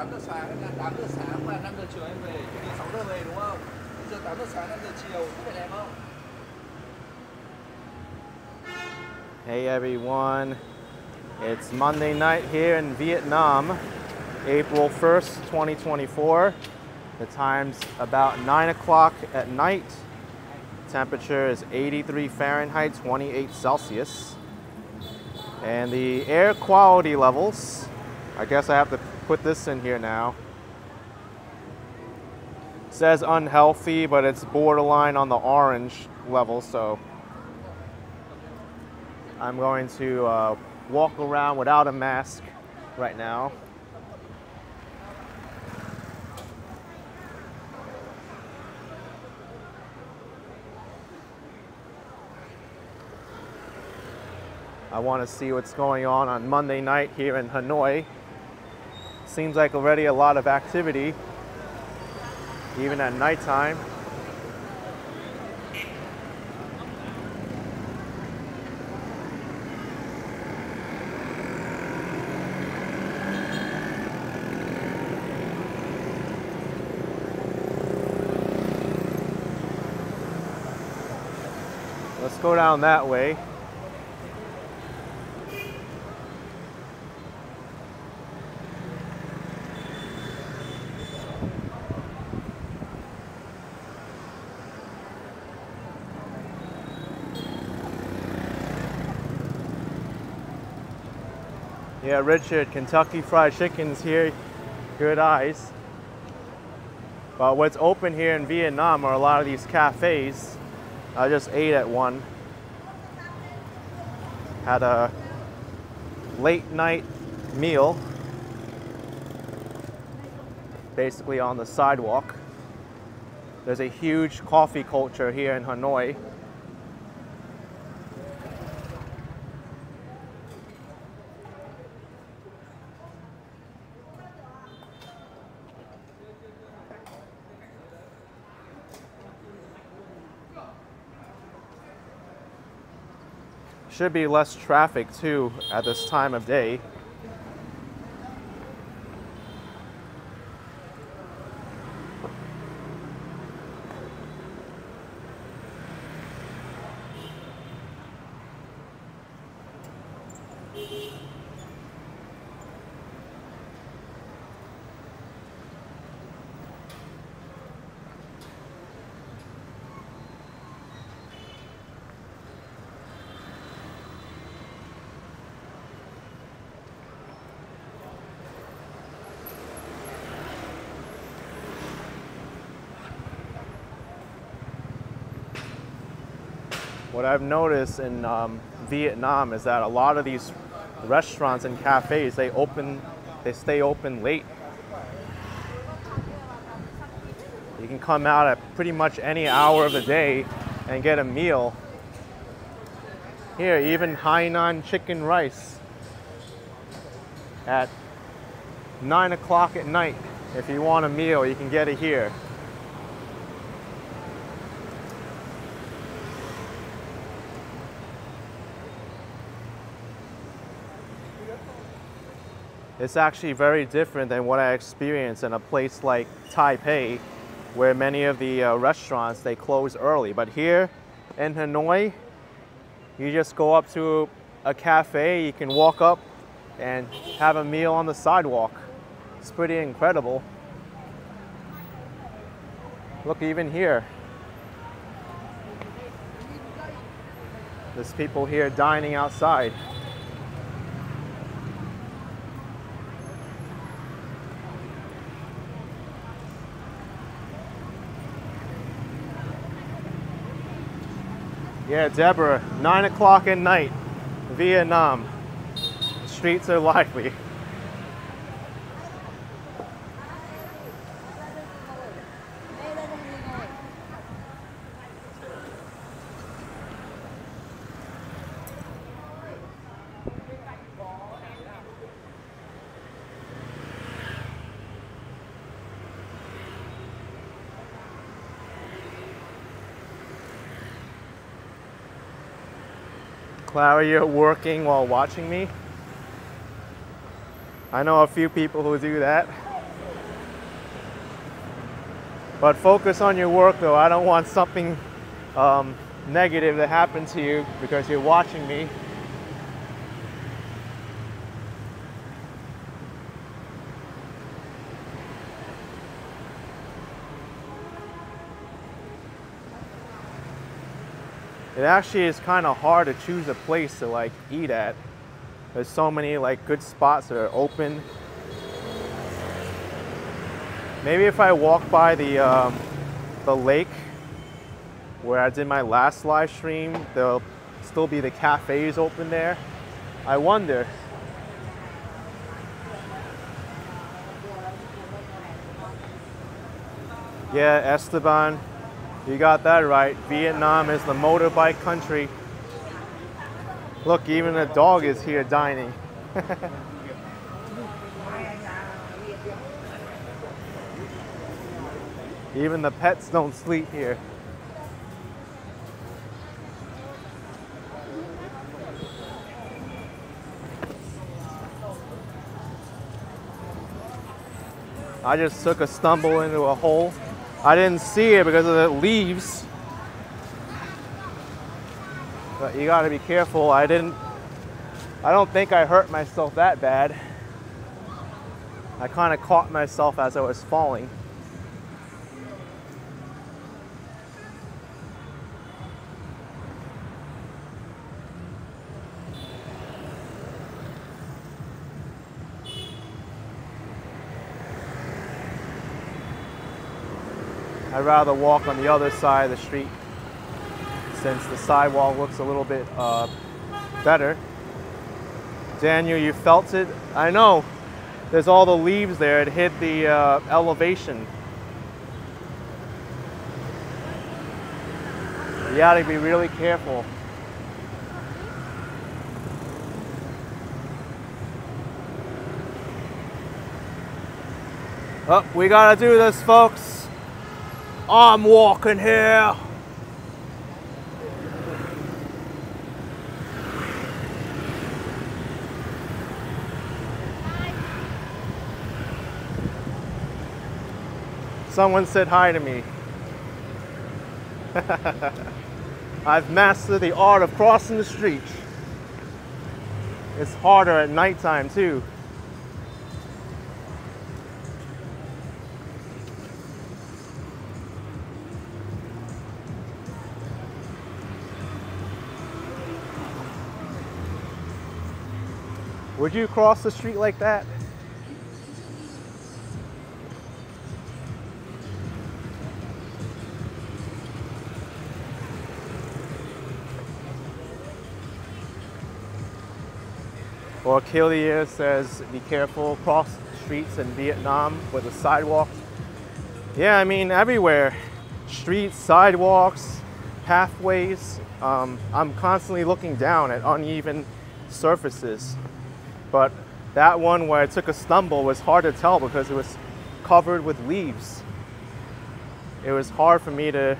8 giờ sáng là 8 giờ sáng và 5 giờ chiều em về thì 6 giờ về đúng không bây giờ 8 giờ sáng 5 giờ chiều có phải đẹp không Hey everyone, it's Monday night here in Vietnam, April 1st, 2024. The time's about 9 o'clock at night. Temperature is 83 Fahrenheit, 28 Celsius. And the air quality levels, I guess I have to put this in here now. says unhealthy, but it's borderline on the orange level, so I'm going to uh, walk around without a mask right now. I want to see what's going on on Monday night here in Hanoi. Seems like already a lot of activity, even at nighttime. Let's go down that way. Yeah, Richard, Kentucky Fried Chicken's here. Good eyes. But what's open here in Vietnam are a lot of these cafes. I just ate at one. Had a late night meal, basically on the sidewalk. There's a huge coffee culture here in Hanoi. Should be less traffic too at this time of day. What I've noticed in um, Vietnam is that a lot of these restaurants and cafes they open, they stay open late. You can come out at pretty much any hour of the day and get a meal. Here, even Hainan chicken rice at nine o'clock at night. If you want a meal, you can get it here. It's actually very different than what I experienced in a place like Taipei, where many of the uh, restaurants they close early. But here in Hanoi, you just go up to a cafe, you can walk up and have a meal on the sidewalk. It's pretty incredible. Look, even here. There's people here dining outside. Yeah, Deborah, 9 o'clock at night, Vietnam. Streets are lively. You're working while watching me. I know a few people who do that. But focus on your work though. I don't want something um, negative to happen to you because you're watching me. It actually is kind of hard to choose a place to like eat at. There's so many like good spots that are open. Maybe if I walk by the um, the lake where I did my last live stream, there'll still be the cafes open there. I wonder. Yeah, Esteban, you got that right. Vietnam is the motorbike country. Look, even a dog is here dining. even the pets don't sleep here. I just took a stumble into a hole. I didn't see it because of the leaves. But you gotta be careful. I didn't, I don't think I hurt myself that bad. I kind of caught myself as I was falling. I'd rather walk on the other side of the street since the sidewalk looks a little bit uh, better. Daniel, you felt it? I know. There's all the leaves there. It hit the uh, elevation. You gotta be really careful. Oh, we gotta do this, folks. I'm walking here. Someone said hi to me. I've mastered the art of crossing the street. It's harder at nighttime too. Would you cross the street like that? Or Killier says, be careful, cross streets in Vietnam with the sidewalks. Yeah, I mean, everywhere. Streets, sidewalks, pathways. Um, I'm constantly looking down at uneven surfaces. But that one where I took a stumble was hard to tell because it was covered with leaves. It was hard for me to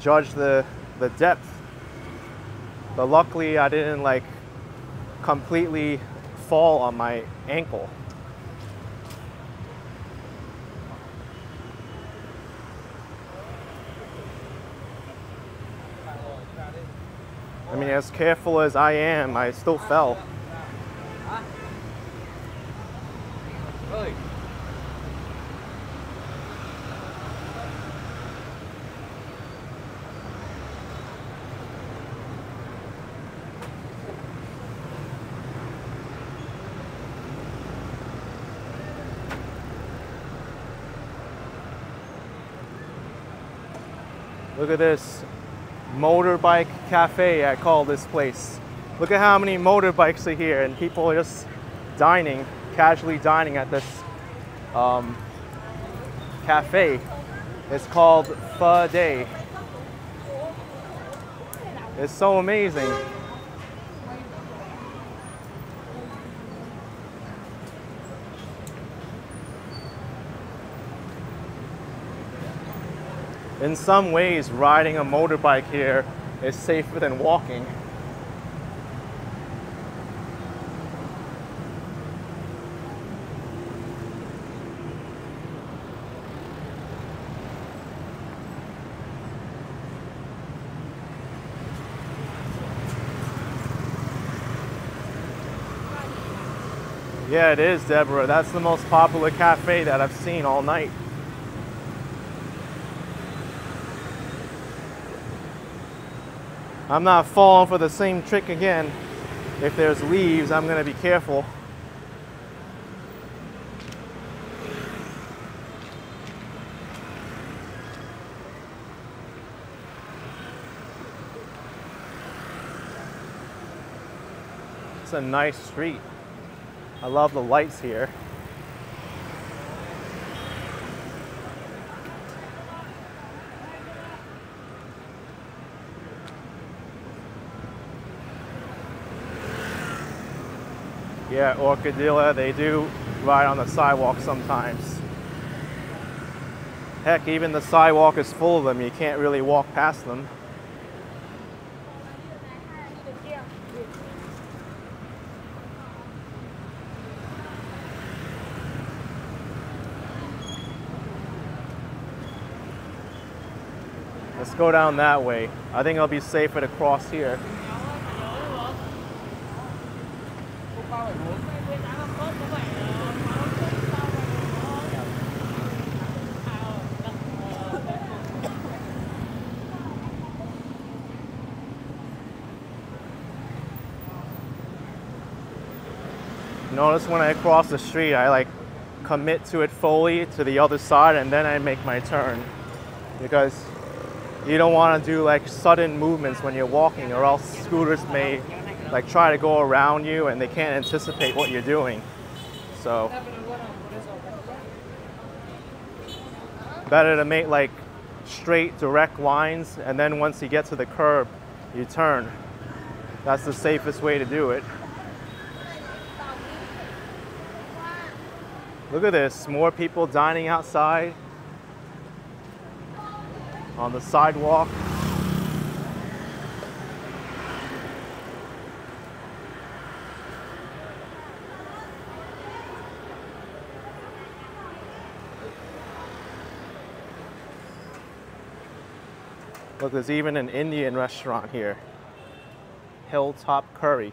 judge the, the depth. But luckily I didn't like completely fall on my ankle. I mean, as careful as I am, I still fell. Look at this motorbike cafe, I call this place. Look at how many motorbikes are here and people are just dining, casually dining at this um, cafe. It's called Pho Day. It's so amazing. in some ways, riding a motorbike here is safer than walking. Yeah, it is, Deborah. That's the most popular cafe that I've seen all night. I'm not falling for the same trick again. If there's leaves, I'm gonna be careful. It's a nice street. I love the lights here. Yeah, Orchidilla, they do ride on the sidewalk sometimes. Heck, even the sidewalk is full of them. You can't really walk past them. Let's go down that way. I think it'll be safer to cross here. Notice when I cross the street, I like commit to it fully to the other side and then I make my turn. Because you don't want to do like sudden movements when you're walking or else scooters may like try to go around you and they can't anticipate what you're doing. So better to make like straight direct lines and then once you get to the curb you turn. That's the safest way to do it. Look at this, more people dining outside on the sidewalk. Look, there's even an Indian restaurant here. Hilltop Curry.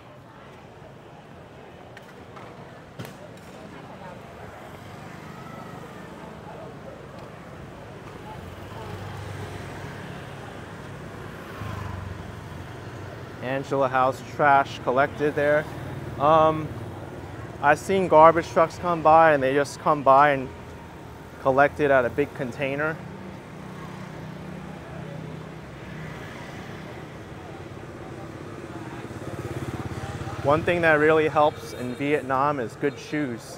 Angela House trash collected there. Um, I've seen garbage trucks come by and they just come by and collect it at a big container. One thing that really helps in Vietnam is good shoes.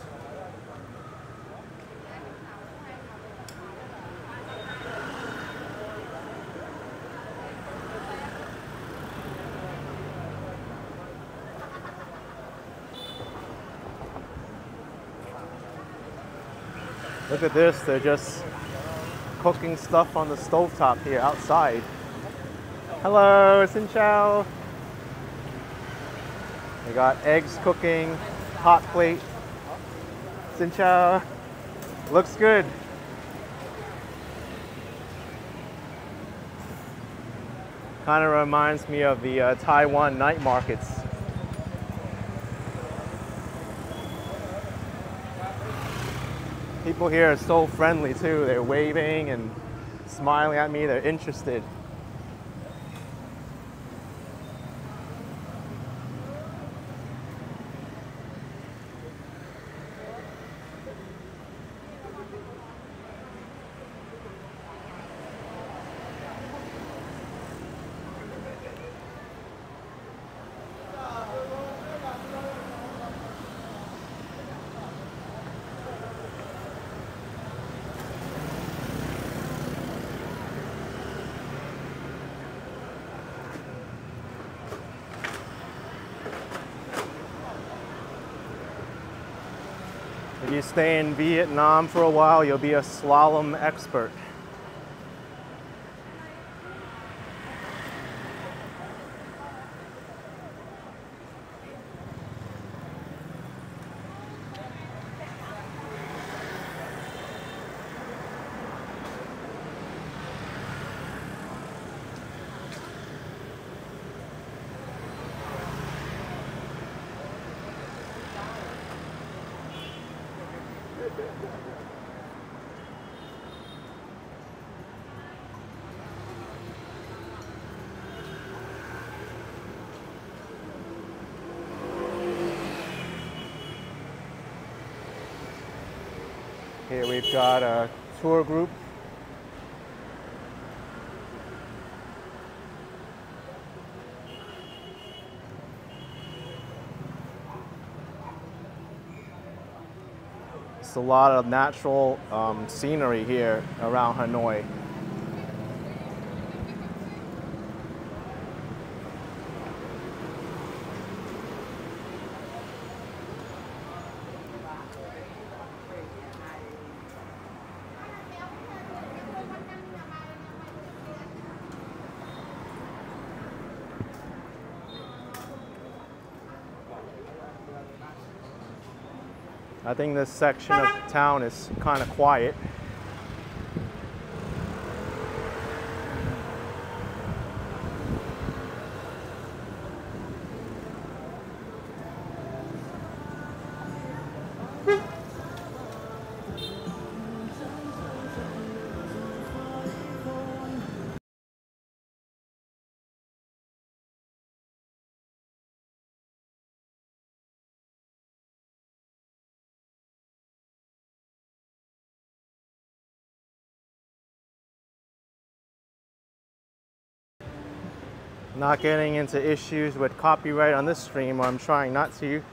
Look at this, they're just cooking stuff on the stovetop here outside. Hello, Xin Chao. They got eggs cooking, hot plate. Xin Chao. Looks good. Kind of reminds me of the uh, Taiwan night markets. People here are so friendly too. They're waving and smiling at me. They're interested. You stay in Vietnam for a while, you'll be a slalom expert. Got a tour group. It's a lot of natural um, scenery here around Hanoi. I think this section of town is kind of quiet. Not getting into issues with copyright on this stream, or I'm trying not to.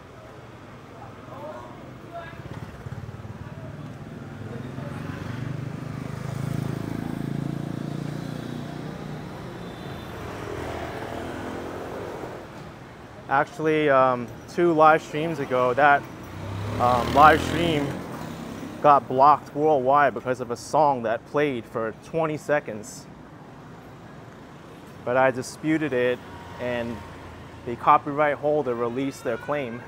Actually, um, two live streams ago, that um, live stream got blocked worldwide because of a song that played for 20 seconds. But I disputed it and the copyright holder released their claim.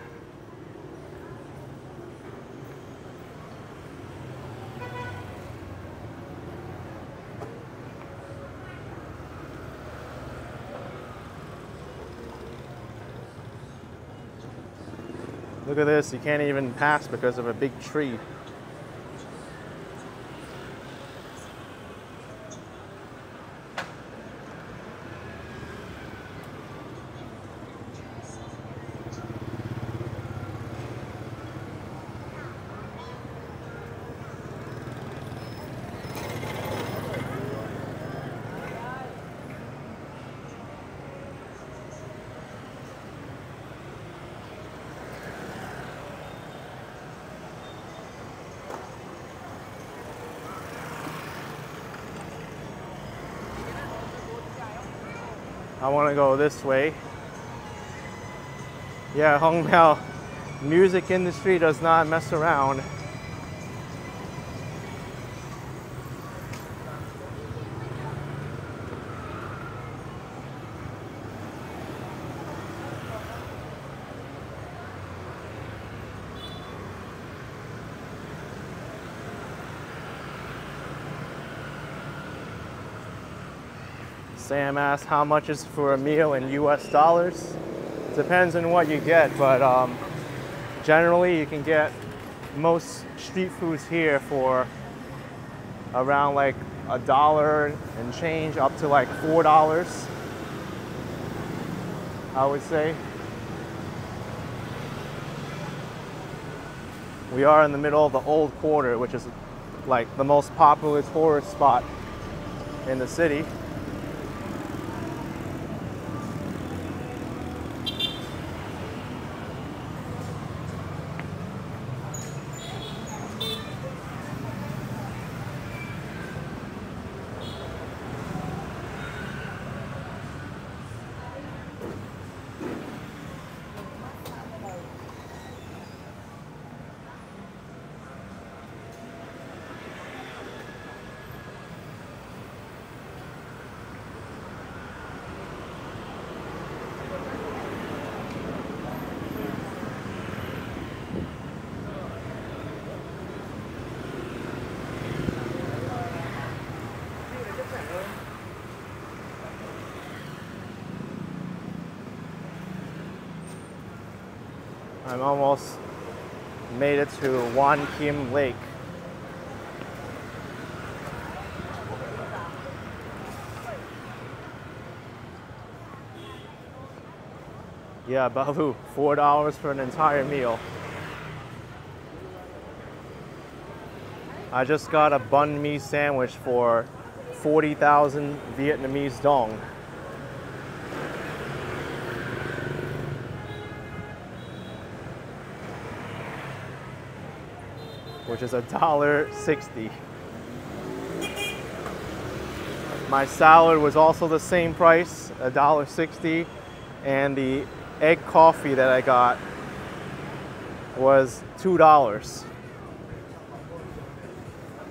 Look at this, you can't even pass because of a big tree. I want to go this way. Yeah, Hong Miao music industry does not mess around. Sam asked how much is for a meal in US dollars. Depends on what you get, but um, generally you can get most street foods here for around like a dollar and change up to like four dollars I would say we are in the middle of the old quarter which is like the most popular tourist spot in the city I'm almost made it to Hoan Kiem Lake. Yeah, Balu, $4 for an entire meal. I just got a banh mi sandwich for 40,000 Vietnamese dong. Which is a dollar sixty. My salad was also the same price, a dollar sixty, and the egg coffee that I got was two dollars.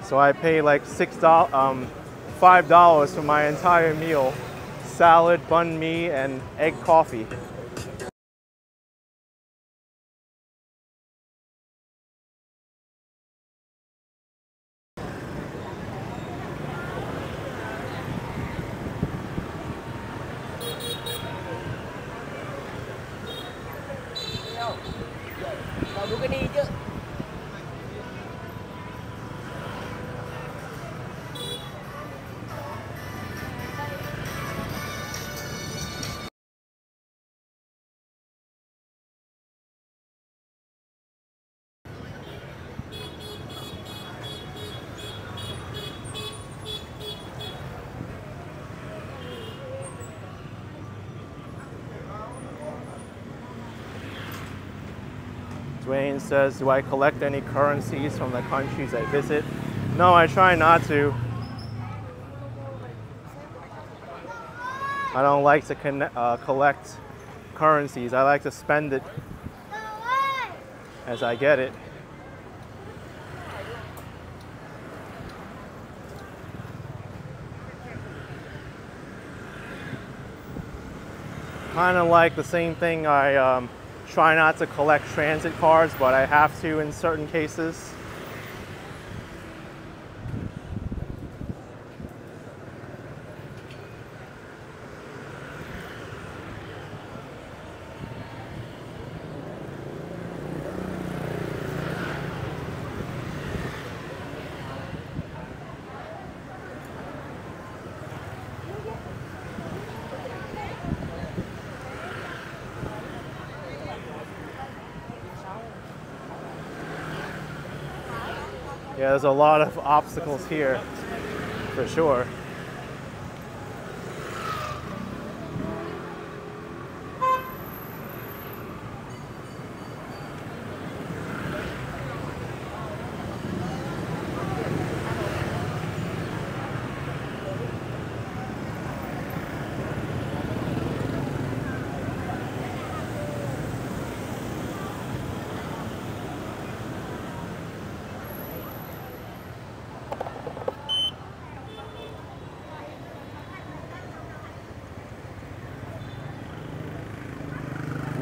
So I paid like six dollars, um, five dollars for my entire meal: salad, banh mi, and egg coffee. Dwayne says, Do I collect any currencies from the countries I visit? No, I try not to. I don't like to conne- uh, collect currencies. I like to spend it as I get it. Kind of like the same thing I um, try not to collect transit cards, but I have to in certain cases. There's a lot of obstacles here, for sure.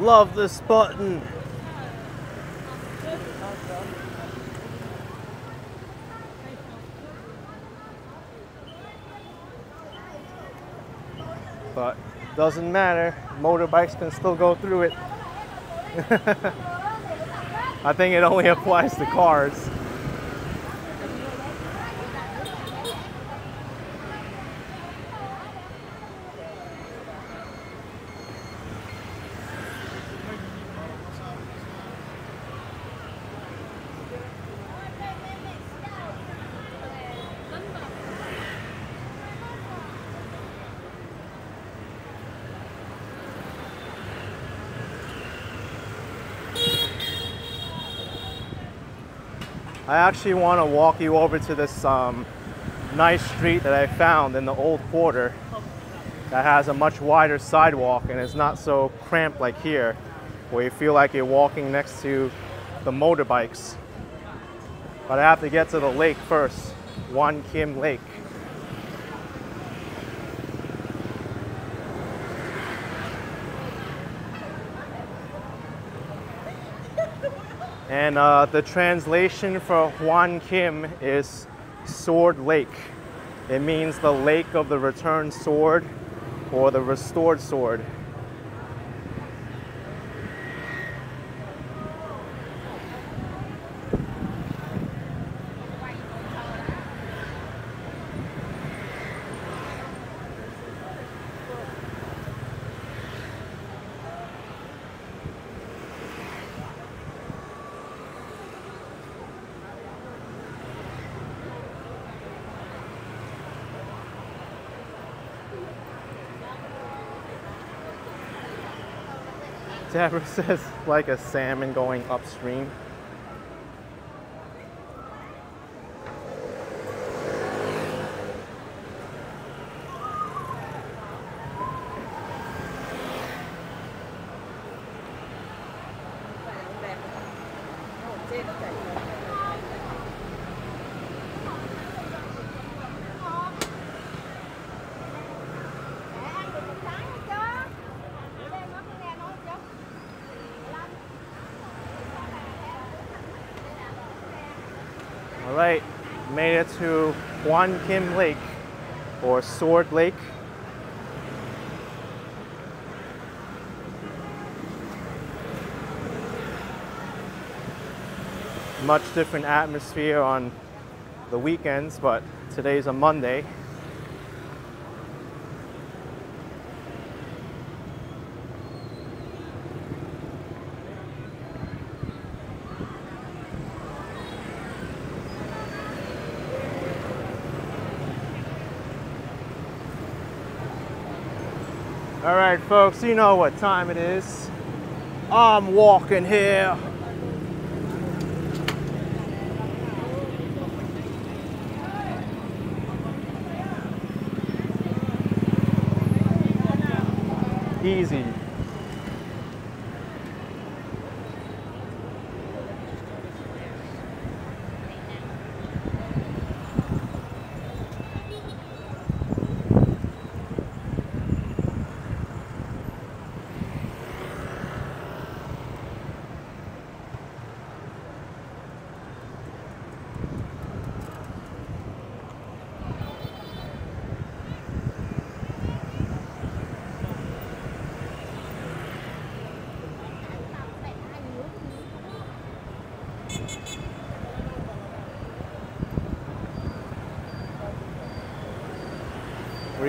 Love this button. But doesn't matter. Motorbikes can still go through it. I think it only applies to cars. I actually want to walk you over to this um, nice street that I found in the old quarter that has a much wider sidewalk and is not so cramped like here, where you feel like you're walking next to the motorbikes. But I have to get to the lake first, Hoan Kiem Lake. And uh, the translation for Hoan Kiem is Sword Lake. It means the lake of the returned sword or the restored sword. Deborah says like a salmon going upstream. All right, made it to Hoan Kiem Lake or Sword Lake. Much different atmosphere on the weekends, but today's a Monday. All right, folks, you know what time it is. I'm walking here. Easy.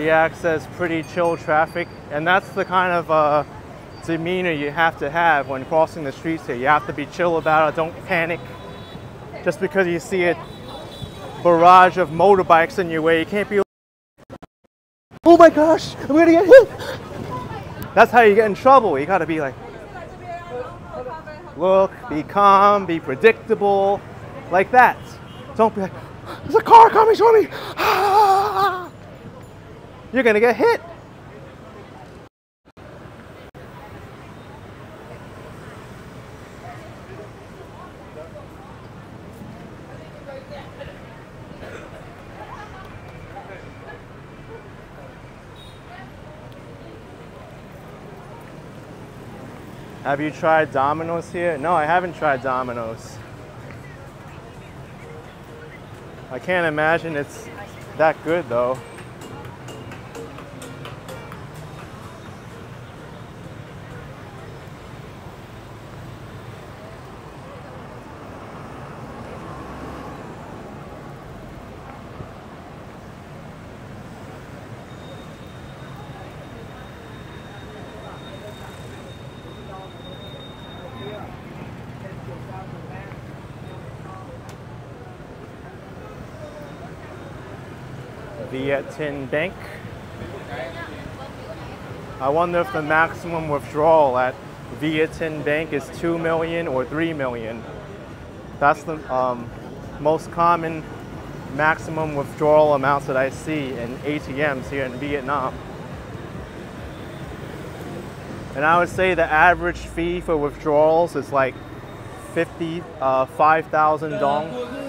Says pretty chill traffic, and that's the kind of uh, demeanor you have to have when crossing the streets here. You have to be chill about it, don't panic. Just because you see a barrage of motorbikes in your way, you can't be oh my gosh, I'm gonna get hit. That's how you get in trouble. You gotta be like, look, be calm, be predictable, like that. Don't be like, there's a car coming show me. You're gonna get hit. Have you tried Domino's here? No, I haven't tried Domino's. I can't imagine it's that good though. VietinBank. I wonder if the maximum withdrawal at VietinBank is 2 million or 3 million. That's the um, most common maximum withdrawal amounts that I see in ATMs here in Vietnam. And I would say the average fee for withdrawals is like 50, uh, 5,000 dong.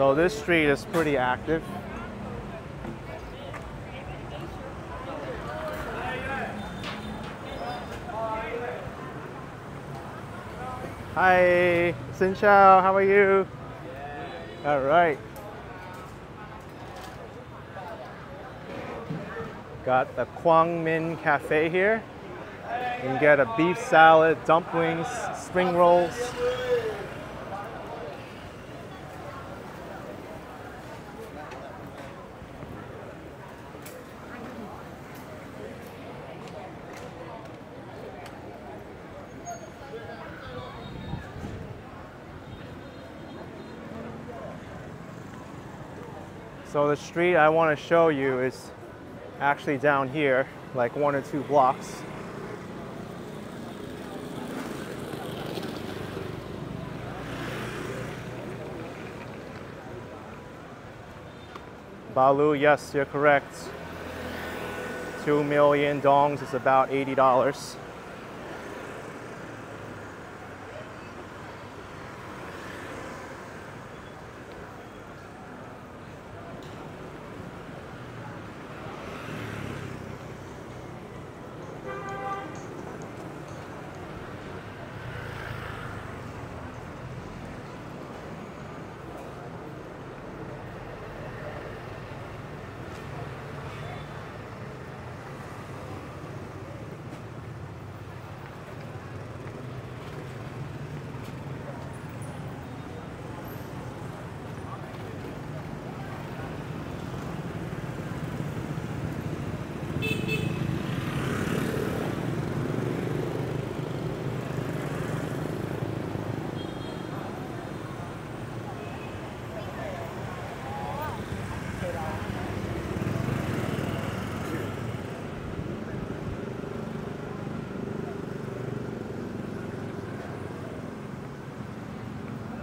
So this street is pretty active. Hi, Xin Chao, how are you? All right. Got the Quang Min Cafe here. You can get a beef salad, dumplings, spring rolls. So the street I want to show you is actually down here, like one or two blocks. Balu, yes, you're correct. Two million dongs is about $80.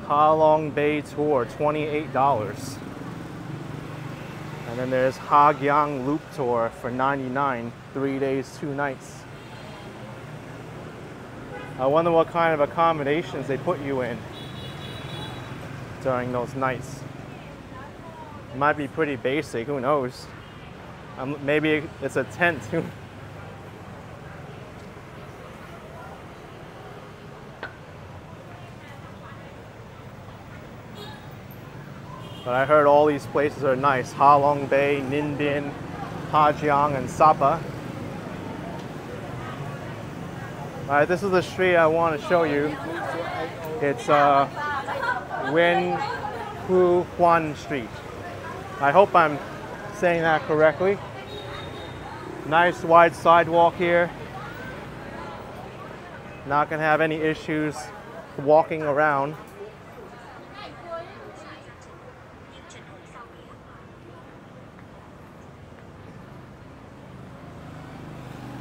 Ha Long Bay Tour, $28. And then there's Ha Giang Loop Tour for 99, three days, two nights. I wonder what kind of accommodations they put you in during those nights. Might be pretty basic, who knows? Um, maybe it's a tent. But I heard all these places are nice. Ha Long Bay, Ninh Binh, Ha Giang, and Sapa. All right, this is the street I want to show you. It's uh, Nguyen Huu Huan Street. I hope I'm saying that correctly. Nice wide sidewalk here. Not gonna have any issues walking around.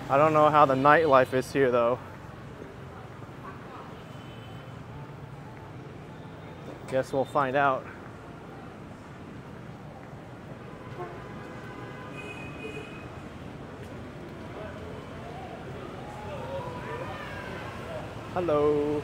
I don't know how the nightlife is here though. Guess we'll find out. Hello.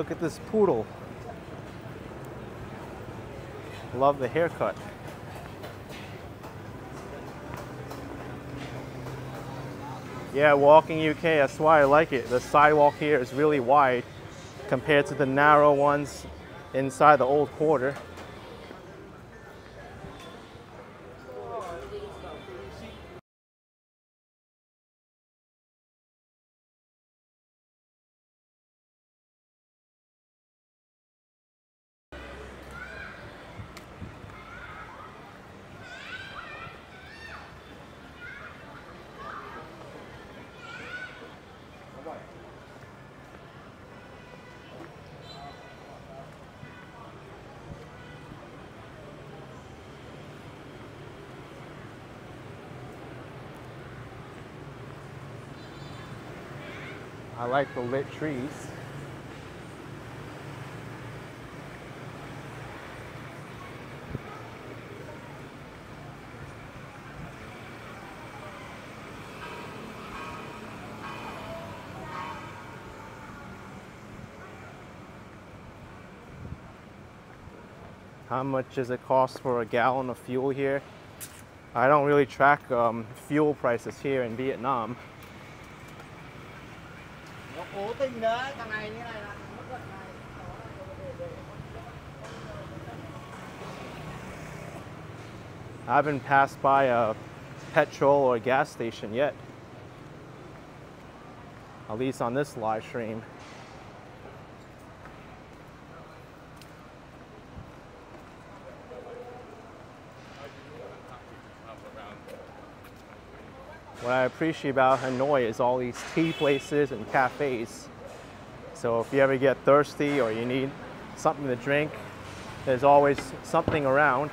Look at this poodle. Love the haircut. Yeah, walking UK, that's why I like it. The sidewalk here is really wide compared to the narrow ones inside the old quarter. like the lit trees. How much does it cost for a gallon of fuel here? I don't really track um, fuel prices here in Vietnam. Đấy thằng này như này là I haven't passed by a petrol or gas station yet. At least on this live stream. What I appreciate about Hanoi is all these tea places and cafes. So if you ever get thirsty or you need something to drink, there's always something around.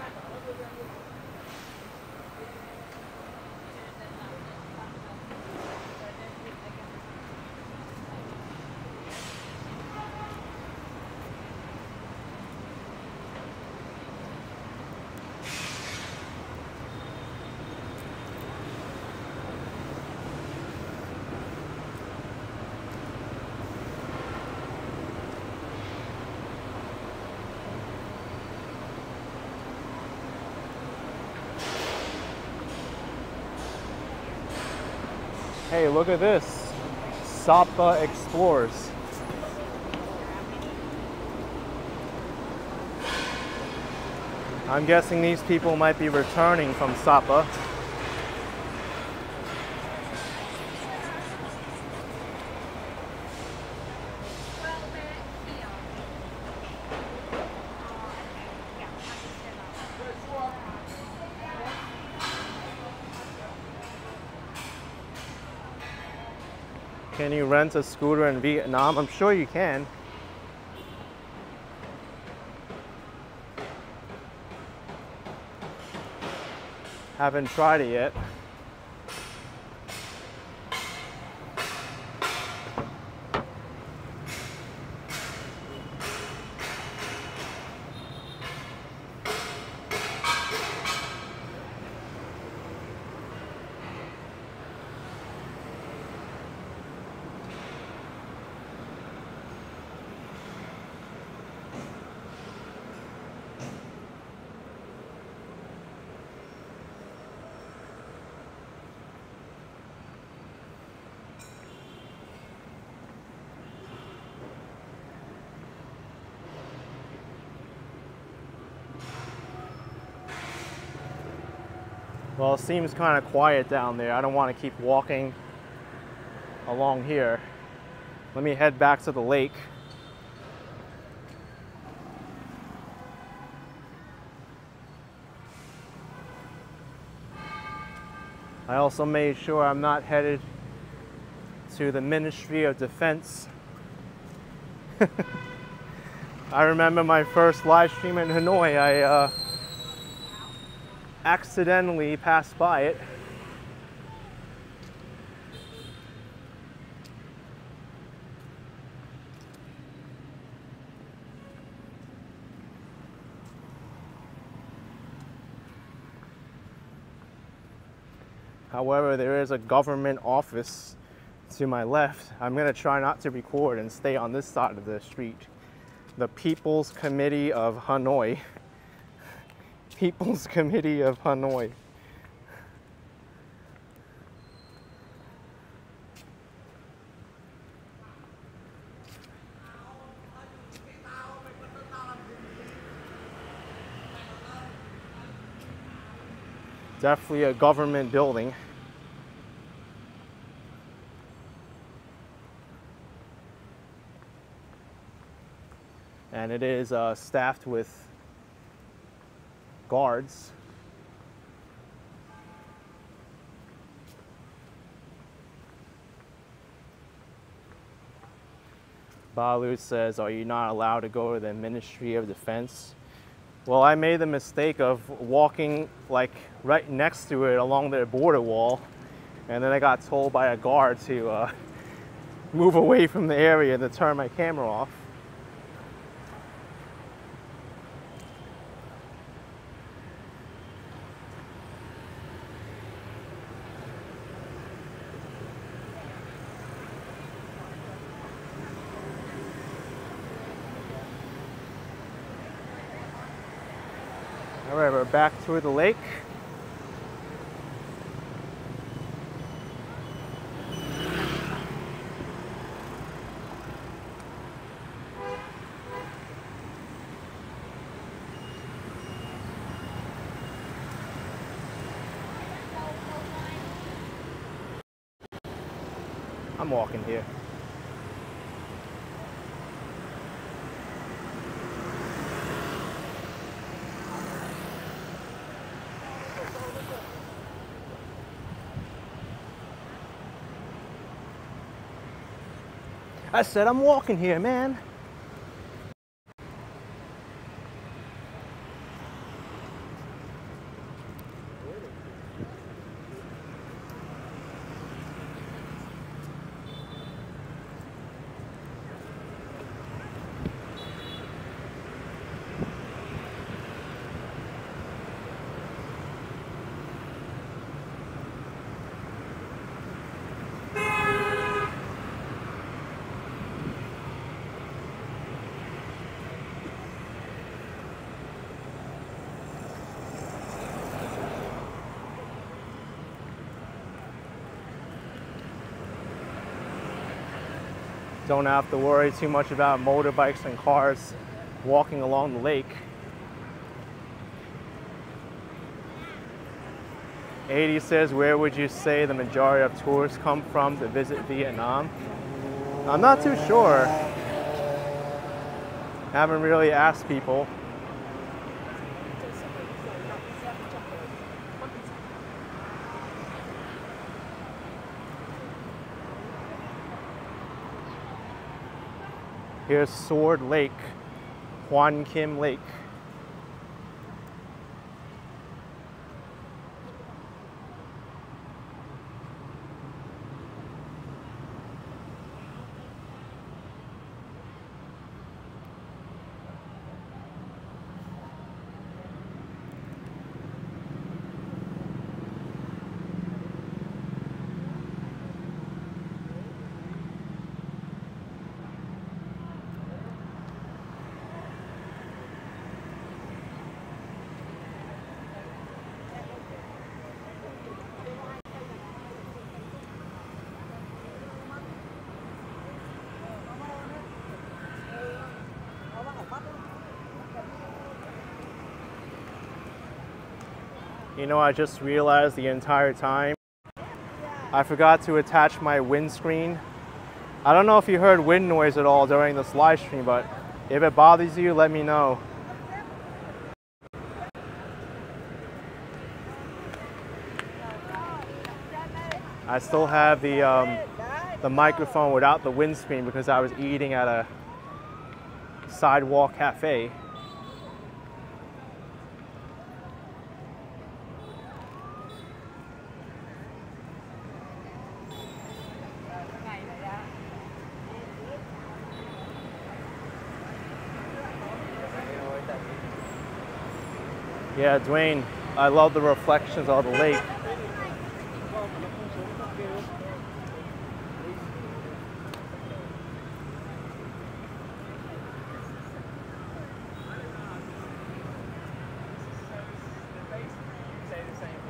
Hey, look at this. Sapa Explores. I'm guessing these people might be returning from Sapa. Rent a scooter in Vietnam? I'm sure you can. Haven't tried it yet. It seems kind of quiet down there. I don't want to keep walking along here. Let me head back to the lake. I also made sure I'm not headed to the Ministry of Defense. I remember my first live stream in Hanoi. I uh, accidentally passed by it. However, there is a government office to my left. I'm going to try not to record and stay on this side of the street. The People's Committee of Hanoi. People's Committee of Hanoi. Definitely a government building. And it is uh, staffed with guards. Balu says, Are you not allowed to go to the Ministry of Defense? Well, I made the mistake of walking like right next to it along their border wall, and then I got told by a guard to uh, move away from the area and to turn my camera off. Back to the lake. I'm walking here. I said I'm walking here, man. Don't have to worry too much about motorbikes and cars walking along the lake. 80 says, where would you say the majority of tourists come from to visit Vietnam? I'm not too sure. Haven't really asked people. Here's Sword Lake, Hoan Kiem Lake. You know, I just realized the entire time I forgot to attach my windscreen. I don't know if you heard wind noise at all during this live stream, but if it bothers you, let me know. I still have the um, the microphone without the windscreen because I was eating at a sidewalk cafe. Yeah, Dwayne, I love the reflections of the lake.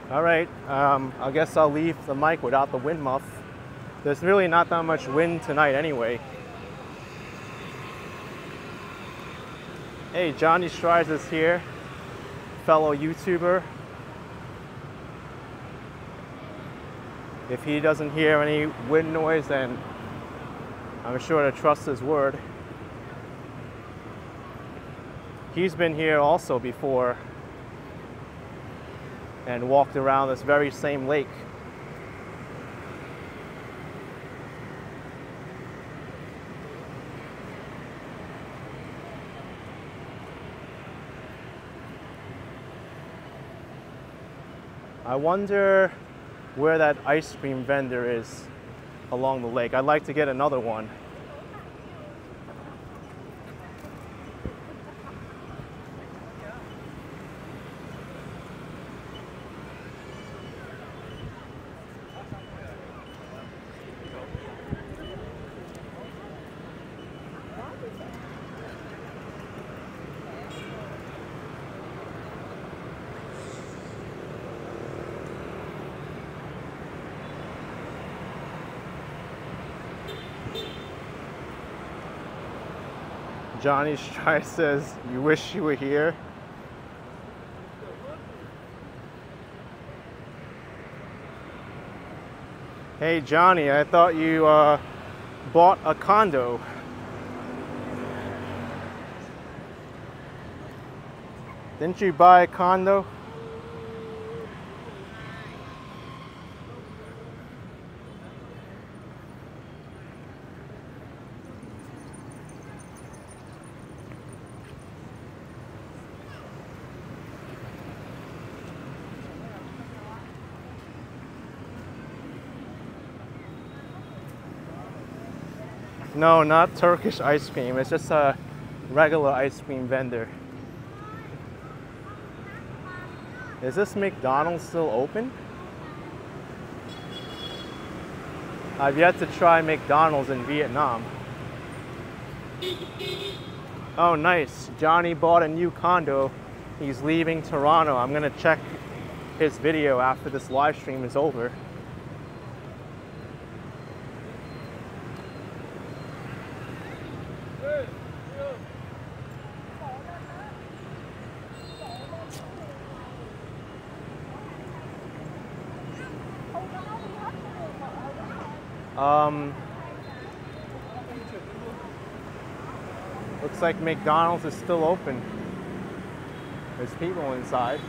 All right, um, I guess I'll leave the mic without the wind muff. There's really not that much wind tonight anyway. Hey, Johnny Strides is here, fellow YouTuber. If he doesn't hear any wind noise, then I'm sure to trust his word. He's been here also before and walked around this very same lake. Wonder where that ice cream vendor is along the lake. I'd like to get another one. Johnny Stride says, You wish you were here. Hey Johnny, I thought you uh, bought a condo. Didn't you buy a condo? No, not Turkish ice cream. It's just a regular ice cream vendor. Is this McDonald's still open? I've yet to try McDonald's in Vietnam. Oh, nice. Johnny bought a new condo. He's leaving Toronto. I'm gonna check his video after this live stream is over. Um, looks like McDonald's is still open. There's people inside.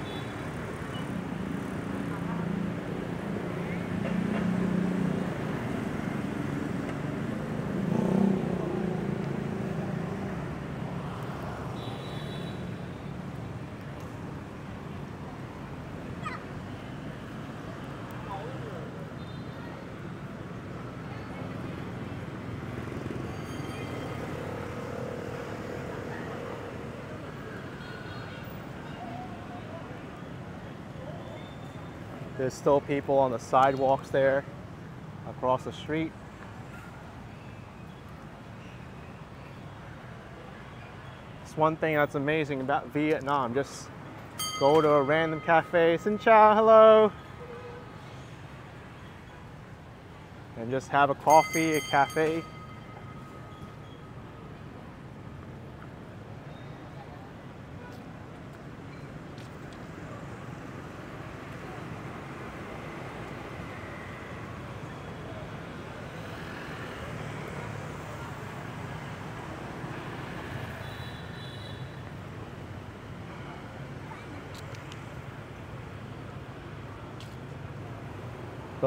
There's still people on the sidewalks there across the street. It's one thing that's amazing about Vietnam. Just go to a random cafe, xin chào, hello. And just have a coffee, a cafe.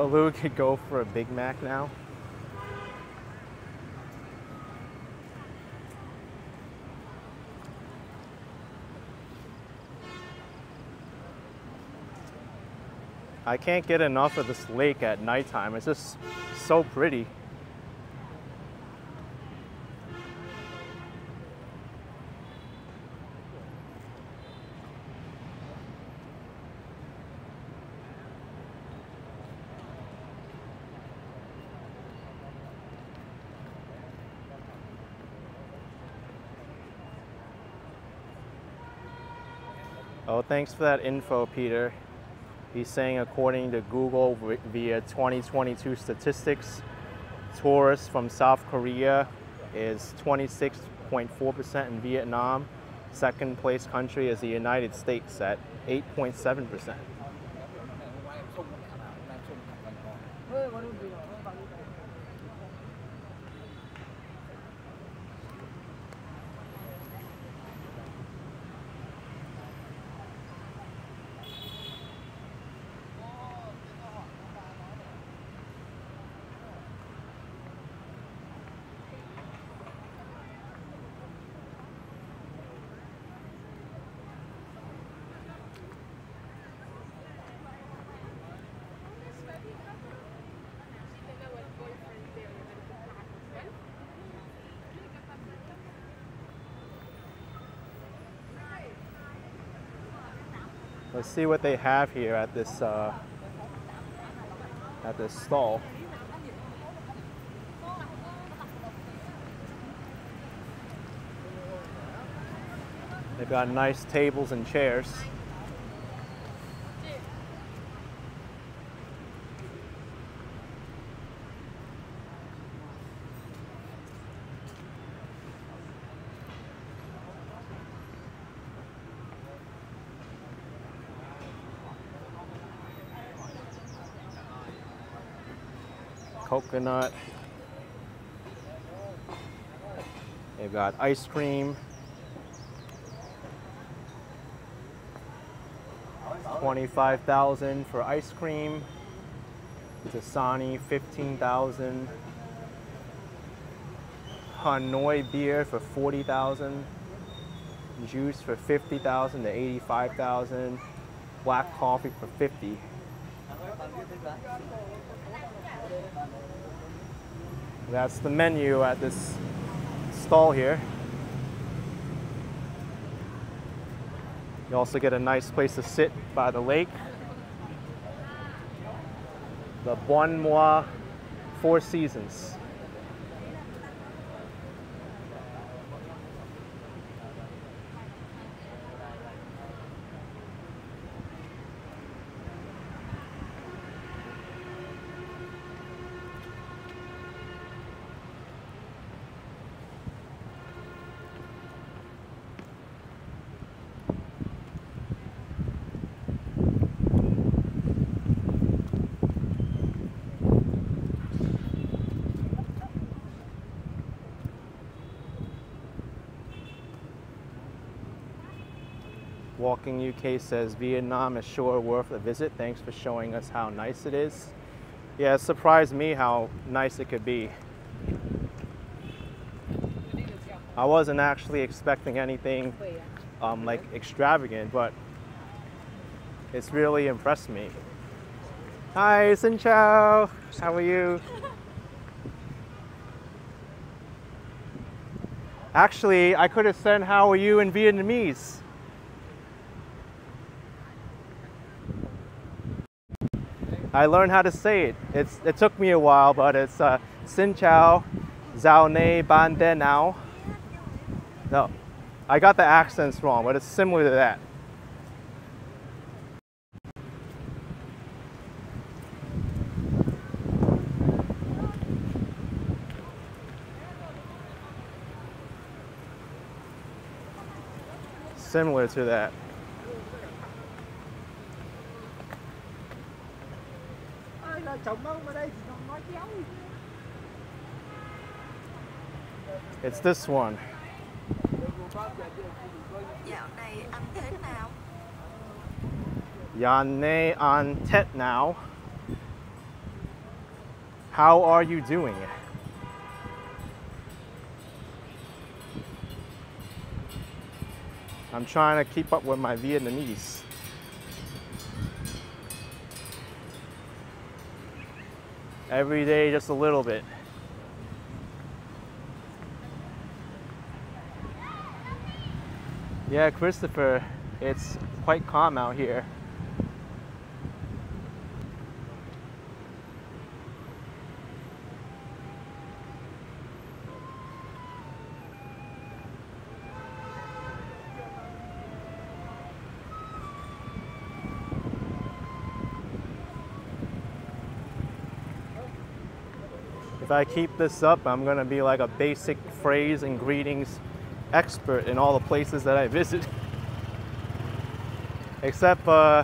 Balu could go for a Big Mac now. I can't get enough of this lake at nighttime. It's just so pretty. Thanks for that info, Peter. He's saying according to Google via 2022 statistics, tourists from South Korea is 26.4% in Vietnam. Second place country is the United States at 8.7%. Let's see what they have here at this uh, at this stall. They've got nice tables and chairs. Coconut. They've got ice cream. 25,000 for ice cream. Dasani 15,000. Hanoi beer for 40,000. Juice for 50,000 to 85,000. Black coffee for 50. That's the menu at this stall here. You also get a nice place to sit by the lake. The Bon Moi Four Seasons. Walking UK says Vietnam is sure worth a visit. Thanks for showing us how nice it is. Yeah, it surprised me how nice it could be. I wasn't actually expecting anything um, like extravagant, but it's really impressed me. Hi, Xin Chao. How are you? Actually, I could have said how are you in Vietnamese. I learned how to say it. It's, it took me a while, but it's uh, Xin Chao, Zhao Ne Ban De Now. No, I got the accents wrong, but it's similar to that. Similar to that. Ai là chồng nó ở đây thì nó nói chéo It's this one. Dạo này anh thế nào? Yane on Tet now. How are you doing? I'm trying to keep up with my Vietnamese. Every day, just a little bit. Yeah, Christopher, it's quite calm out here. If I keep this up, I'm gonna be like a basic phrase and greetings expert in all the places that I visit. Except uh,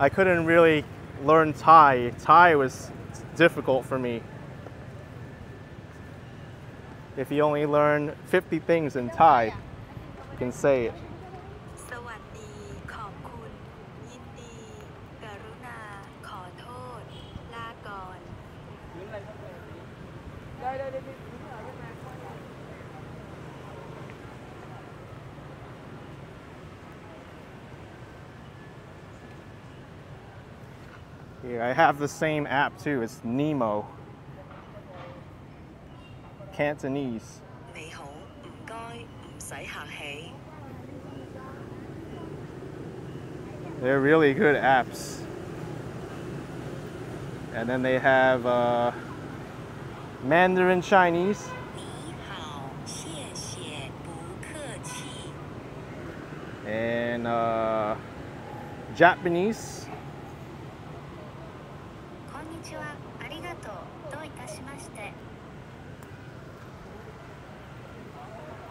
I couldn't really learn Thai. Thai was difficult for me. If you only learn 50 things in Thai, you can say it. have the same app too. It's Nemo. Cantonese. 你好，唔该，唔使客气。 They're really good apps. And then they have uh, Mandarin Chinese. 你好，谢谢，不客气。 and uh, Japanese.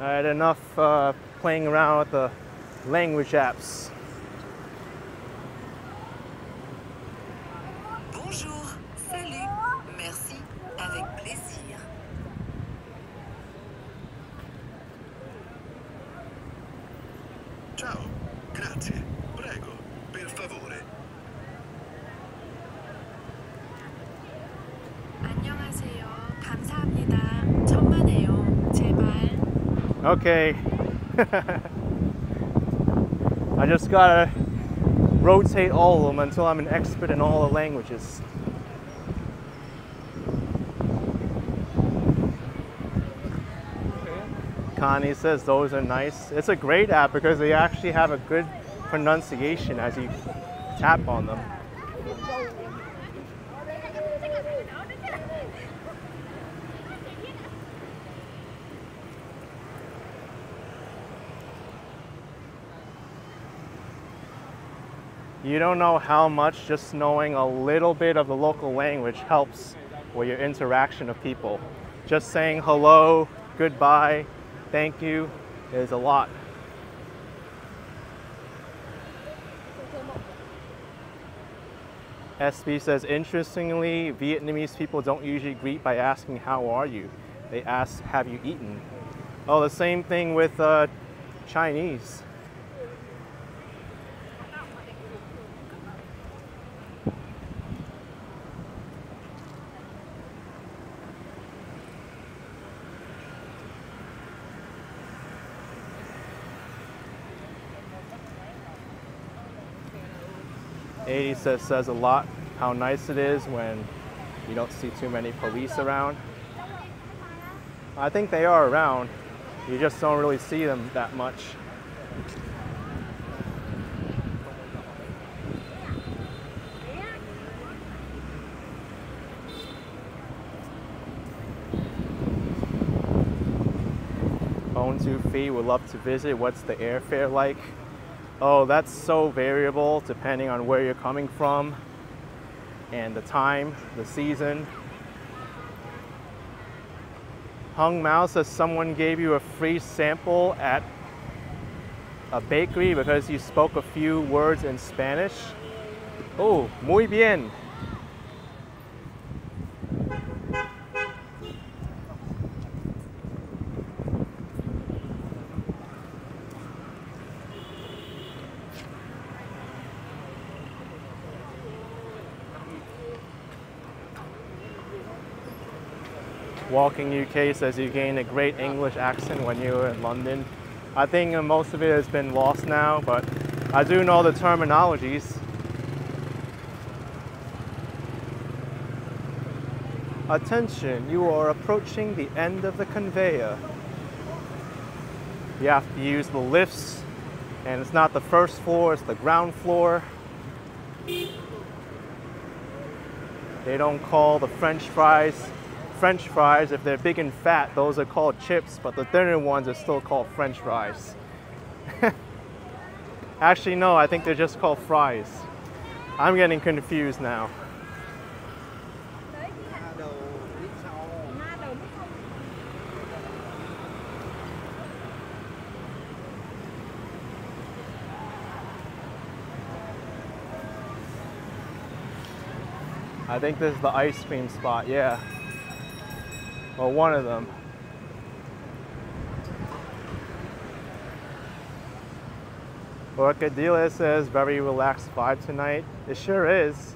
I had enough uh, playing around with the language apps. Okay. I just gotta rotate all of them until I'm an expert in all the languages. Connie says those are nice. It's a great app because they actually have a good pronunciation as you tap on them. You don't know how much just knowing a little bit of the local language helps with your interaction of people. Just saying hello, goodbye, thank you is a lot. SB says, interestingly, Vietnamese people don't usually greet by asking, How are you? They ask, Have you eaten? Oh, the same thing with uh, Chinese. Eighty says says a lot how nice it is when you don't see too many police around. I think they are around. You just don't really see them that much. Own two feet would love to visit. What's the airfare like? Oh, that's so variable depending on where you're coming from and the time, the season. Hung Mao says someone gave you a free sample at a bakery because you spoke a few words in Spanish. Oh, muy bien. Walking UK says you gain a great English accent when you were in London. I think most of it has been lost now, but I do know the terminologies. Attention, you are approaching the end of the conveyor. You have to use the lifts, and it's not the first floor, it's the ground floor. They don't call the french fries french fries. If they're big and fat, those are called chips, but the thinner ones are still called french fries. Actually, no, I think they're just called fries. I'm getting confused now. I think this is the ice cream spot, yeah. Well, one of them. Orchidilla says very relaxed vibe tonight. It sure is.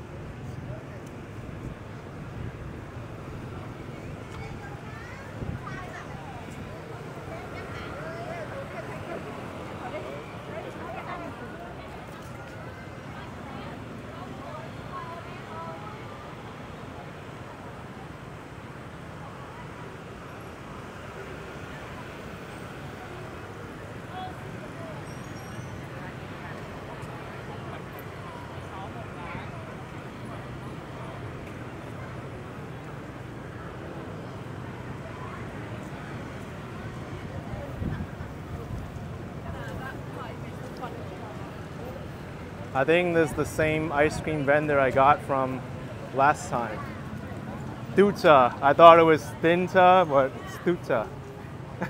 I think this is the same ice cream vendor I got from last time. Duta. I thought it was Thinta, but it's Duta.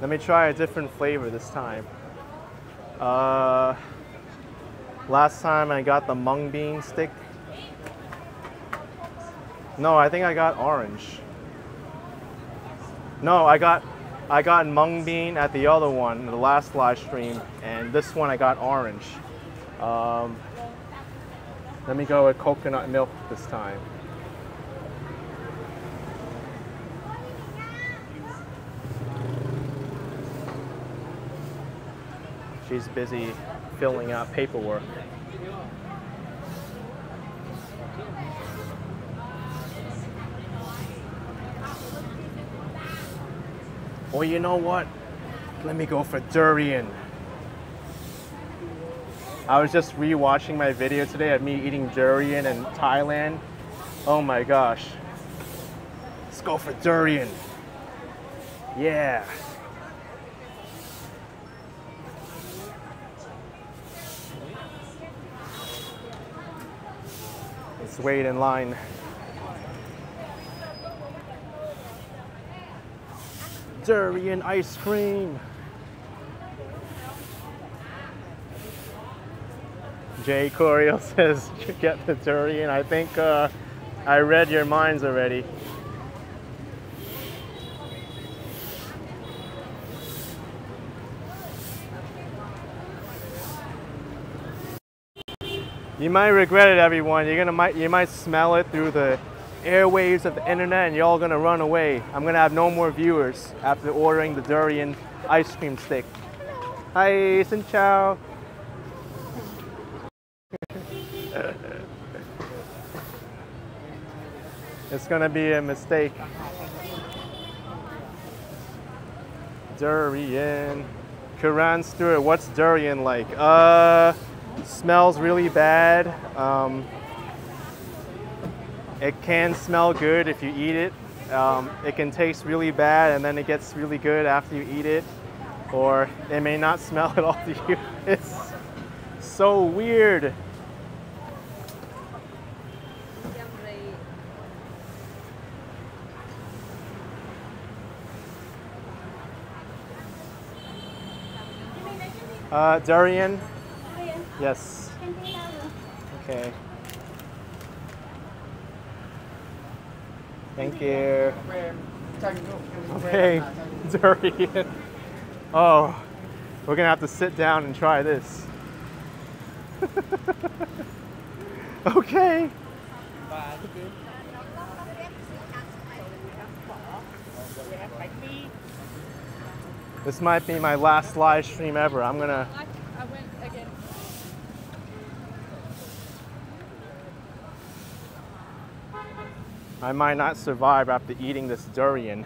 Let me try a different flavor this time. Uh, last time I got the mung bean stick. No, I think I got orange. No, I got I got mung bean at the other one, the last live stream, and this one I got orange. Um, let me go with coconut milk this time. She's busy filling out paperwork. Or you know what? Let me go for durian. I was just rewatching my video today of me eating durian in Thailand. Oh my gosh. Let's go for durian. Yeah. Let's wait in line. Durian ice cream. Jay Corio says get the durian. I think uh, I read your minds already. You might regret it, everyone. You're gonna might you might smell it through the airwaves of the internet, and you're all gonna run away. I'm gonna have no more viewers after ordering the durian ice cream stick. Hi, xin chào. it's gonna be a mistake. Durian. Karan Stewart, what's durian like? Uh, smells really bad. Um, it can smell good if you eat it. Um, it can taste really bad and then it gets really good after you eat it. Or it may not smell at all to you. It's so weird. Uh, durian? Yes. Okay. Thank you. Okay, durian. Oh, we're gonna have to sit down and try this. okay. This might be my last live stream ever. I'm gonna. I went again. I might not survive after eating this durian.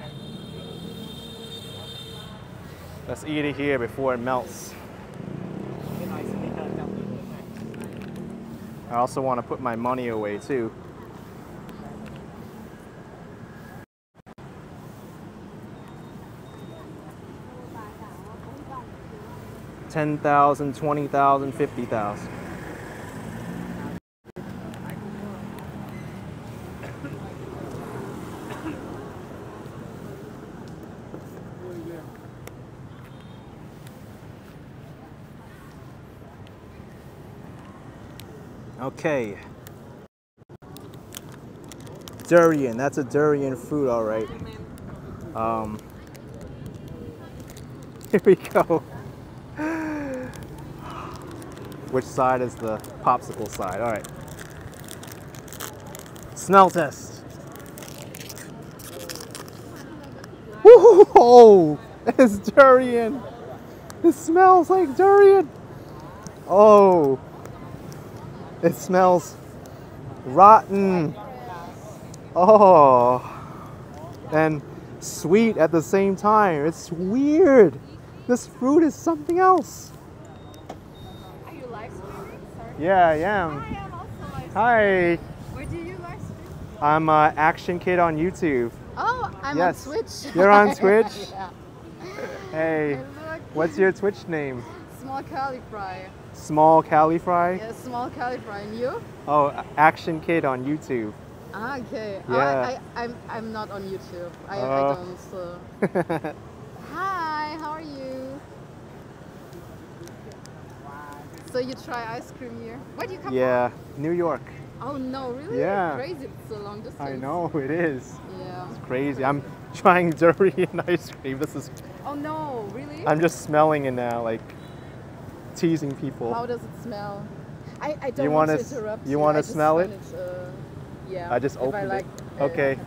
Let's eat it here before it melts. I also want to put my money away too. Ten thousand, twenty thousand, fifty thousand. Okay. Durian, that's a durian fruit, all right. Um, here we go. Which side is the popsicle side? All right. Smell test. Whoa! It's durian. It smells like durian. Oh. It smells rotten. Oh. And sweet at the same time. It's weird. This fruit is something else. Are you live streaming? Sorry. Yeah, I am. I am also live streaming. Hi. Where do you live stream? I'm uh, Action Kid on YouTube. Oh, I'm Yes. on Twitch. You're on Twitch? yeah. Hey, what's your Twitch name? small curly fry. Small Cali Fry? Yeah, small Cali fry. And you? Oh, Action Kid on YouTube. Ah, okay. Yeah. Oh, I, I, I'm, I'm not on YouTube. I, Oh. I don't. So. Hi, how are you? So you try ice cream here? Where do you come from? yeah, New York. Oh no, really? Yeah. Crazy. It's a long distance. I know it is. Yeah. It's crazy. I'm trying durian ice cream. This is. Oh no, really? I'm just smelling it now, like teasing people. How does it smell? I, I don't You want wanna interrupt you I just smell it? wanted, uh, yeah. I just opened like, it. uh, Okay.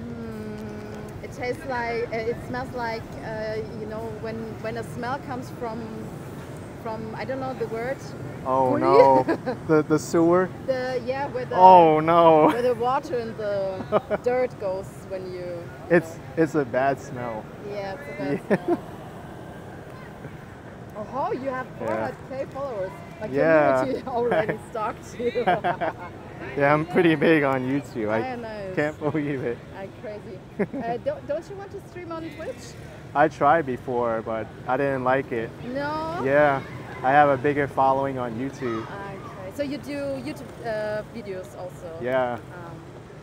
Mm, it tastes like uh, it smells like uh, you know when when a smell comes from from I don't know the word Oh no, the the sewer. the yeah where the Oh no, where the water and the dirt goes when you it's it's a bad smell. yeah it's a bad Yeah. smell. Oh, you have Yeah. 400k followers. Like Yeah. community already stalked you. Yeah, I'm pretty big on YouTube. I Yeah, nice. can't believe it. I'm crazy. Uh, don't, don't you want to stream on Twitch? I tried before, but I didn't like it. No. Yeah, I have a bigger following on YouTube. Okay. So you do YouTube uh, videos also? Yeah, Um,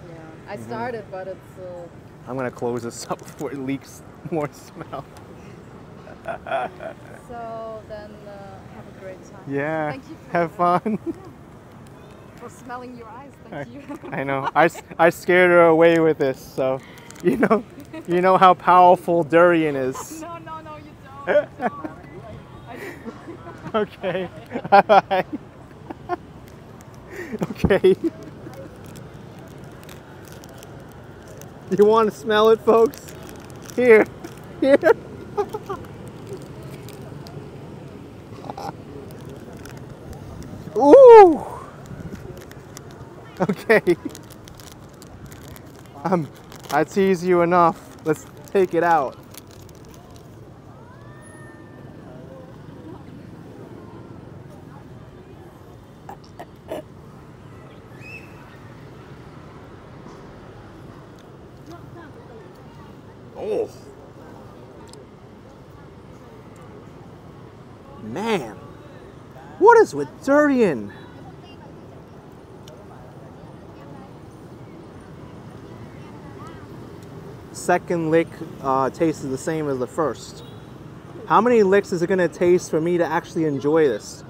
yeah. Mm-hmm. I started, but it's. Uh, I'm gonna close this up before it leaks more smell. so then uh, have a great time. Yeah, Thank you have fun. for smelling your eyes. Thank you. I know. I I scared her away with this, so you know, you know how powerful durian is. no, no, no, you don't. don't. I just, Okay. Bye bye. okay. You want to smell it, folks? Here. Here. Ooh. Okay. Um, I tease you enough. Let's take it out. Oh. Man. What is with durian? Second lick uh, tastes the same as the first. How many licks is it gonna taste for me to actually enjoy this?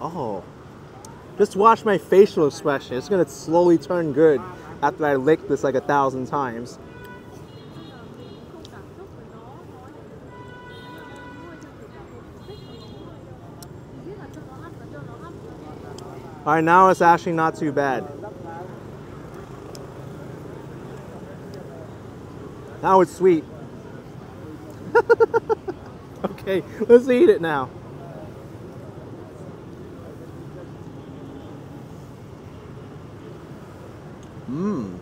Oh. Just watch my facial expression. It's gonna slowly turn good after I lick this like a thousand times. Alright, now it's actually not too bad. Now it's sweet. okay, let's eat it now. Mmm.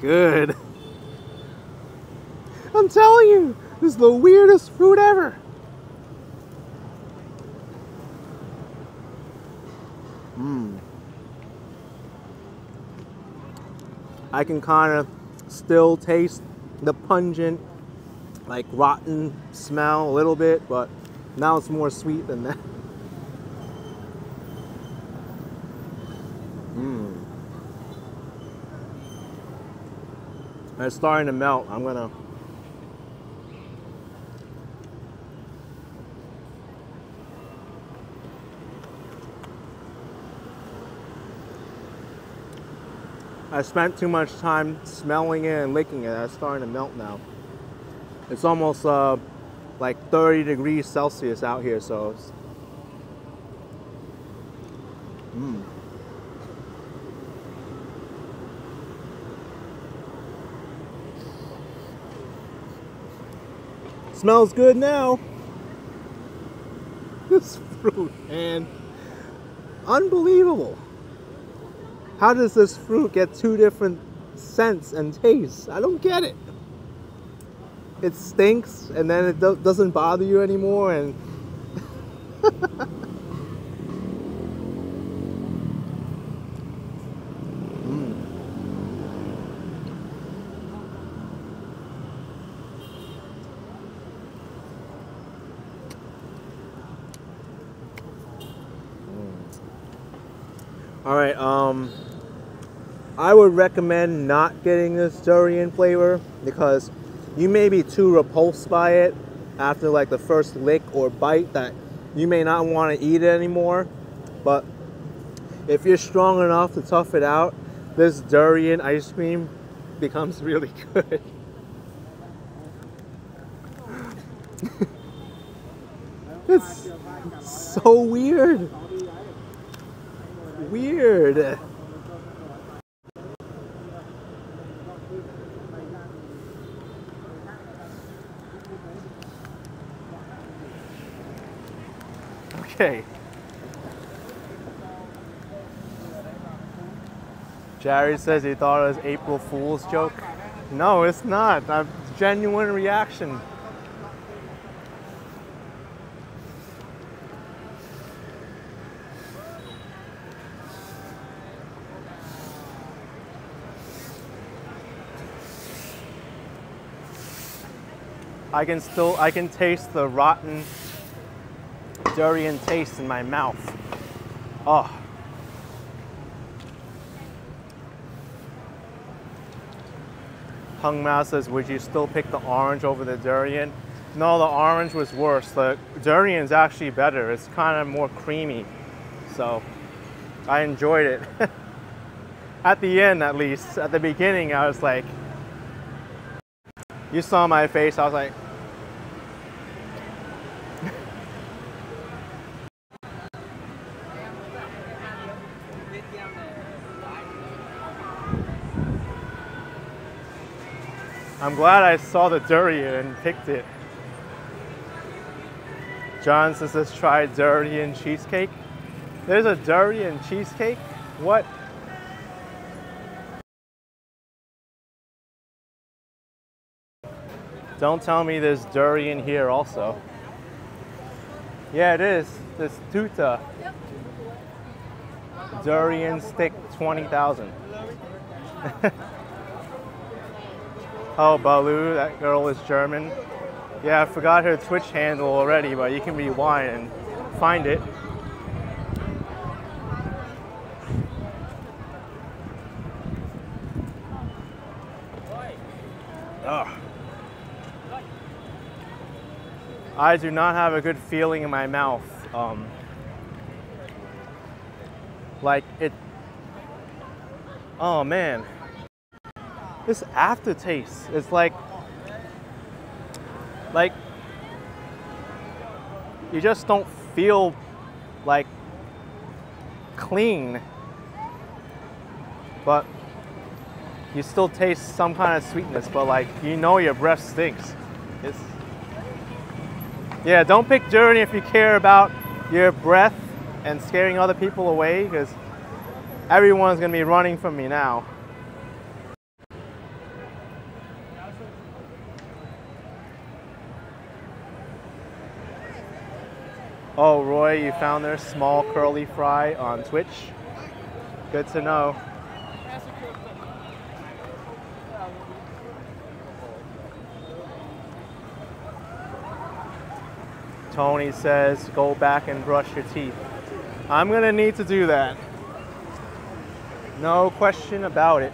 Good. I'm telling you, this is the weirdest fruit ever. I can kind of still taste the pungent, like rotten smell a little bit, but now it's more sweet than that. Mmm. It's starting to melt. I'm gonna. I spent too much time smelling it and licking it. It's starting to melt now. It's almost uh, like 30 degrees Celsius out here, so it's. Mm. Smells good now. This fruit, man. Unbelievable. How does this fruit get two different scents and tastes? I don't get it. It stinks and then it do- doesn't bother you anymore and Mm. All right, um I would recommend not getting this durian flavor because you may be too repulsed by it after like the first lick or bite that you may not want to eat it anymore. But if you're strong enough to tough it out, this durian ice cream becomes really good. it's so weird. Weird. Okay. Jerry says he thought it was April Fool's joke. No, it's not. A genuine reaction. I can still I can taste the rotten durian taste in my mouth. Oh. Hung Mao says, would you still pick the orange over the durian? No, the orange was worse. The durian is actually better. It's kind of more creamy. So I enjoyed it. at the end, at least. At the beginning, I was like, you saw my face. I was like, I'm glad I saw the durian and picked it. John says let's try durian cheesecake. There's a durian cheesecake? What? Don't tell me there's durian here also. Yeah, it is. This tuta. Durian stick 20,000. oh, Balu, that girl is German. Yeah, I forgot her Twitch handle already, but you can rewind and find it. Ugh. I do not have a good feeling in my mouth. Um, like it. Oh man, this aftertaste is like, like you just don't feel like clean, but you still taste some kind of sweetness. But like you know your breath stinks. It's yeah, don't pick durian if you care about your breath and scaring other people away because everyone's to be running from me now. Roy, you found their small curly fry on Twitch? Good to know. Tony says, go back and brush your teeth. I'm gonna need to do that. No question about it.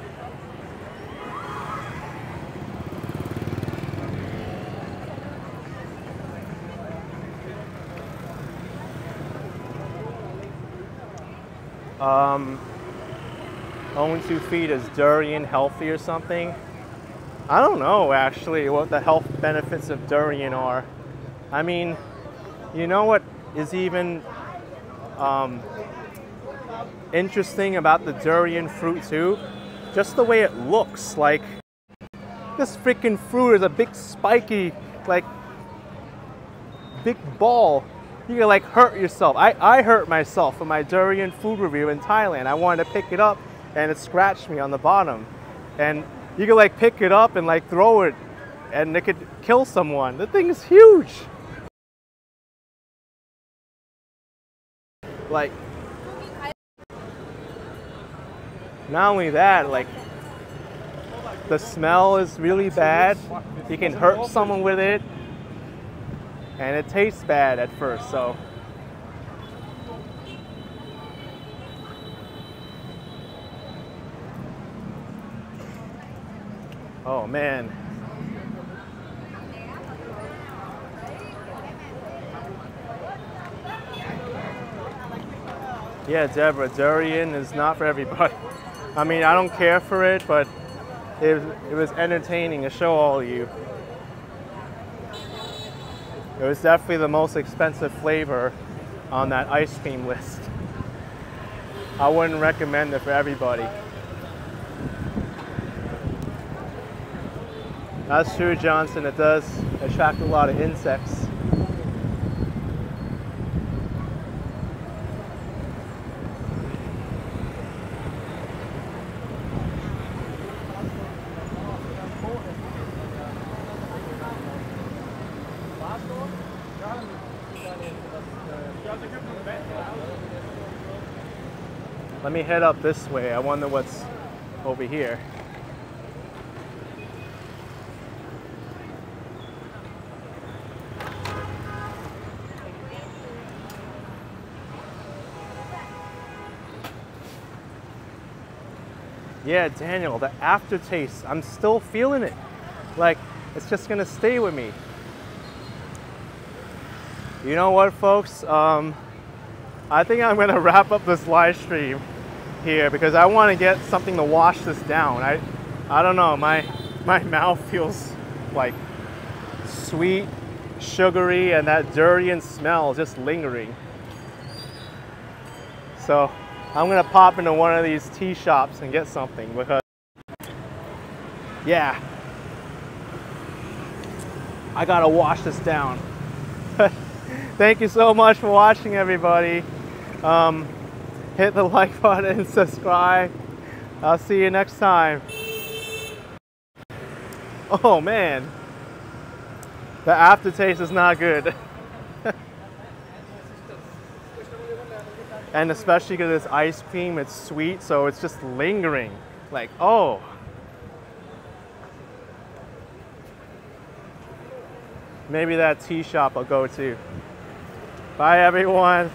Um, own two feet is durian healthy or something? I don't know actually what the health benefits of durian are. I mean, you know what is even um, interesting about the durian fruit too? Just the way it looks. Like this freaking fruit is a big spiky, like big ball. You can like hurt yourself. I, I hurt myself for my durian food review in Thailand. I wanted to pick it up and it scratched me on the bottom. And you can like pick it up and like throw it and it could kill someone. The thing is huge. Like, not only that, like, the smell is really bad. You can hurt someone with it. And it tastes bad at first, so. Oh man. Yeah, Deborah, durian is not for everybody. I mean, I don't care for it, but it, it was entertaining to show all of you. It was definitely the most expensive flavor on that ice cream list. I wouldn't recommend it for everybody. That's true, Johnson. It does attract a lot of insects. Head up this way. I wonder what's over here. Yeah, Daniel, the aftertaste, I'm still feeling it. Like, it's just gonna stay with me. You know what, folks? Um, I think I'm gonna wrap up this live stream here because I want to get something to wash this down. I, I don't know. My my mouth feels like sweet, sugary, and that durian smell just lingering. So I'm gonna pop into one of these tea shops and get something because, yeah, I gotta wash this down. Thank you so much for watching, everybody. Um, hit the like button and subscribe. I'll see you next time. Oh man, the aftertaste is not good. and especially because it's ice cream, it's sweet, so it's just lingering. Like, oh. Maybe that tea shop I'll go to. Bye everyone.